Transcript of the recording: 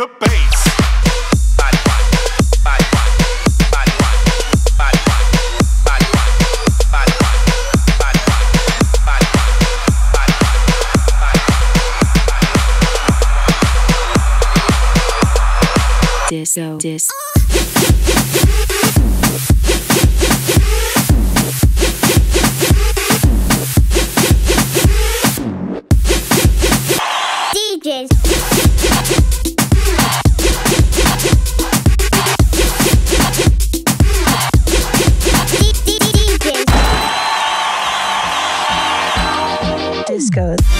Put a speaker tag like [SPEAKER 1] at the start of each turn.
[SPEAKER 1] the bass.
[SPEAKER 2] Dis.
[SPEAKER 3] DJs.
[SPEAKER 2] Discos.